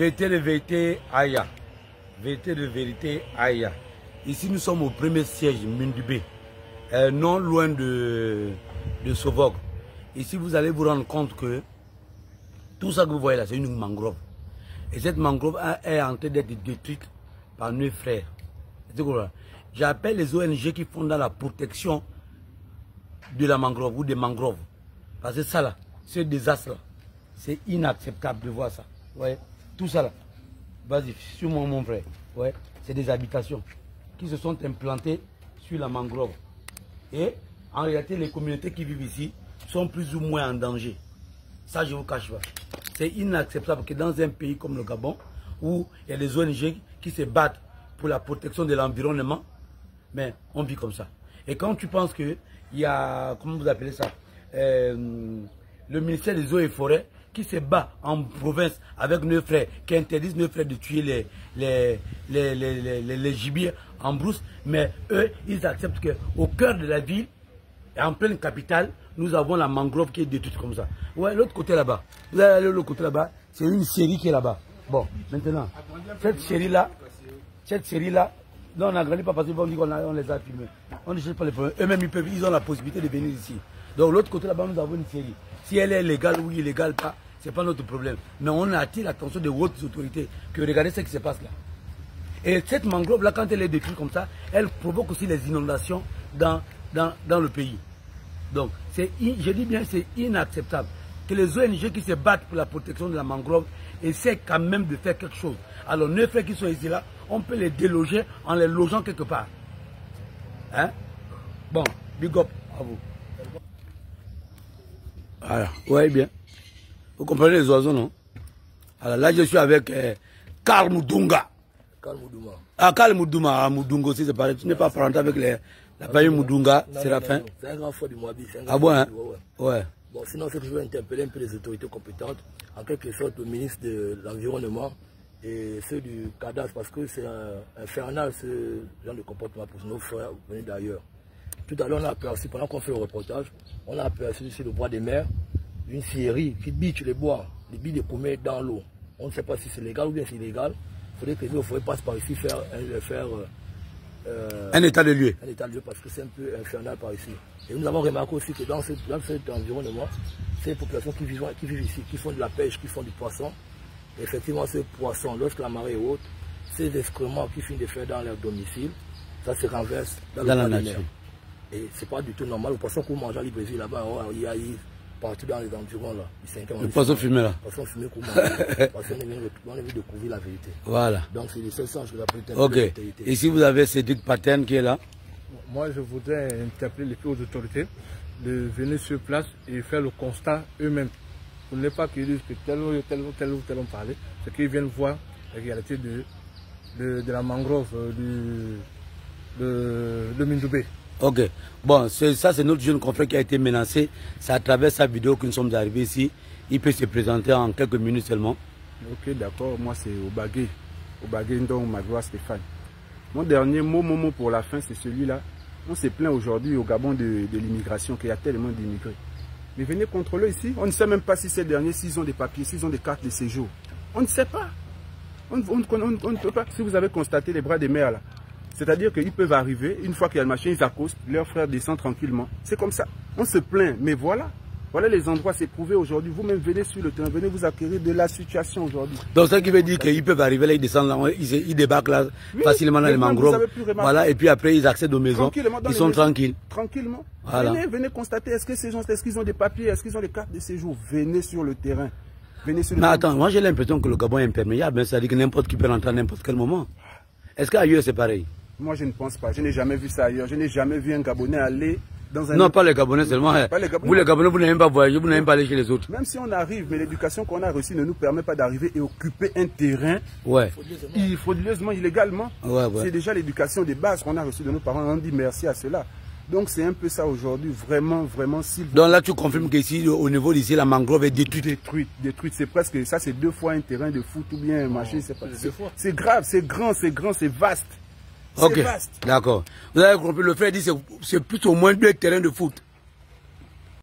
Vérité de vérité, Aya. Vérité de vérité, Aya. Ici, nous sommes au premier siège, Mundubé, euh, non loin de, de Sauvog. Ici, vous allez vous rendre compte que tout ça que vous voyez là, c'est une mangrove. Et cette mangrove est en train d'être détruite par nos frères. J'appelle les ONG qui font dans la protection de la mangrove ou des mangroves. Parce que ça là, ce désastre là, c'est inacceptable de voir ça. Tout ça là. Vas-y, sur moi mon frère. Ouais. C'est des habitations qui se sont implantées sur la mangrove. Et en réalité, les communautés qui vivent ici sont plus ou moins en danger. Ça, je ne vous cache pas. C'est inacceptable que dans un pays comme le Gabon, où il y a des ONG qui se battent pour la protection de l'environnement, mais on vit comme ça. Et quand tu penses qu'il y a, comment vous appelez ça, euh, le ministère des eaux et forêts qui se bat en province avec nos frères, qui interdisent nos frères de tuer les, les, les, les, les, gibiers en brousse, mais eux, ils acceptent qu'au cœur de la ville, en pleine capitale, nous avons la mangrove qui est détruite comme ça. Ouais, l'autre côté là-bas. Vous allez l'autre côté là-bas, c'est une série qui est là-bas. Bon, maintenant, cette série-là, cette série-là, non, on n'a grandi pas parce qu'on dit qu'on on les a filmés. On ne cherche pas les problèmes. Eux-mêmes, ils, peuvent, ils ont la possibilité de venir ici. Donc, l'autre côté là-bas, nous avons une série. Si elle est légale ou illégale, pas, ce n'est pas notre problème. Mais on attire l'attention des hautes autorités que regardez ce qui se passe là. Et cette mangrove-là, quand elle est détruite comme ça, elle provoque aussi les inondations dans, dans, dans le pays. Donc, je dis bien, c'est inacceptable que les ONG qui se battent pour la protection de la mangrove essaient quand même de faire quelque chose. Alors, nos frères qui sont ici là, on peut les déloger en les logeant quelque part. Hein? Bon, big up à vous. Voilà, ouais, bien. Vous comprenez les oiseaux, non? Alors là, je suis avec euh, Karl Moudunga. Karl Moudouma. Ah, Karl Moudouma, ah, Moudunga aussi, c'est pareil. Tu n'es pas parenté avec les, la famille Moudunga, c'est la fin. C'est un grand frère du Moabi. Ah bon, hein? ouais, ouais. Bon, sinon, c'est que je veux interpeller un peu les autorités compétentes, en quelque sorte le ministre de l'Environnement et ceux du cadastre, parce que c'est infernal ce genre de comportement pour nos frères venus d'ailleurs. Tout à l'heure, on a aperçu, pendant qu'on fait le reportage, on a aperçu sur le bois des mers une série qui biche les bois, les billes de comètes dans l'eau. On ne sait pas si c'est légal ou bien c'est illégal. Il faudrait que nous, il passent par ici faire, faire euh, un état de lieu. Un état de lieu parce que c'est un peu infernal par ici. Et nous avons remarqué aussi que dans, ce, dans cet environnement, les populations qui vivent, qui vivent ici, qui font de la pêche, qui font du poisson. Et effectivement, ce poisson, lorsque la marée est haute, ces excréments qui finissent de faire dans leur domicile, ça se renverse dans, dans la nature. Et c'est pas du tout normal. Le poisson qu'on mange à Libreville là-bas, il y a partout dans les environs là. Le poisson fumé là. Le poisson fumé qu'on mange. parce qu'on est venu découvrir la vérité. Voilà. Donc c'est le seul sens que la prétendue Ok. Ici vous avez Cédric Paten qui est là? Moi je voudrais interpeller les plus autorités de venir sur place et faire le constat eux-mêmes. Pour ne pas qu'ils disent que tel ou tel ou tel ou tel ont parlé, c'est qu'ils viennent voir la réalité de, de, de la mangrove du, de, de Mindoubé. Ok. Bon, ça, c'est notre jeune confrère qui a été menacé. C'est à travers sa vidéo que nous sommes arrivés ici. Il peut se présenter en quelques minutes seulement. Ok, d'accord. Moi, c'est Obagé. Obagé Ndong Magua Stéphane. Mon dernier mot, mon mot pour la fin, c'est celui-là. On se plaint aujourd'hui au Gabon de, l'immigration, qu'il y a tellement d'immigrés. Mais venez contrôler ici. On ne sait même pas si ces derniers, s'ils ont des papiers, s'ils ont des cartes de séjour. On ne sait pas. On ne peut pas. Si vous avez constaté les bras des mers là, c'est-à-dire qu'ils peuvent arriver, une fois qu'il y a le machin, ils accostent, leur frère descend tranquillement. C'est comme ça. On se plaint, mais voilà. Voilà les endroits, c'est prouvé aujourd'hui. Vous-même venez sur le terrain, venez vous acquérir de la situation aujourd'hui. Donc ça qui veut dire qu'ils peuvent arriver là, ils descendent là, ils, ils débarquent là oui, facilement dans les mangroves. Voilà, et puis après ils accèdent aux maisons. Ils sont maisons. tranquilles. Tranquillement. Voilà. Venez, venez constater, est-ce que ces gens, est-ce qu'ils ont des papiers, est-ce qu'ils ont des cartes de séjour? Venez sur le terrain. Venez sur le Mais terrain. attends, moi j'ai l'impression que le Gabon est imperméable, c'est-à-dire que n'importe qui peut rentrer à n'importe quel moment. Est-ce qu'ailleurs c'est pareil? Moi, je ne pense pas. Je n'ai jamais vu ça ailleurs. Je n'ai jamais vu un Gabonais aller dans un... Non, pas les Gabonais seulement. Pas les Gabonais. Vous, les Gabonais, vous n'avez même pas voyagé, vous n'avez même pas allé chez les autres. Même si on arrive, mais l'éducation qu'on a reçue ne nous permet pas d'arriver et occuper un terrain ouais. frauduleusement, illégalement. Ouais, ouais. C'est déjà l'éducation des bases qu'on a reçue de nos parents. On dit merci à cela. Donc c'est un peu ça aujourd'hui, vraiment, vraiment. Si Donc là, tu confirmes qu'ici, au niveau d'ici, la mangrove est détruite. Détruite, détruite. C'est presque, ça c'est deux fois un terrain de foot ou bien un machin, c'est pas. C'est grave, c'est grand, c'est grand, c'est vaste. Ok, d'accord. Vous avez compris, le frère dit que c'est plus ou moins deux terrains de foot.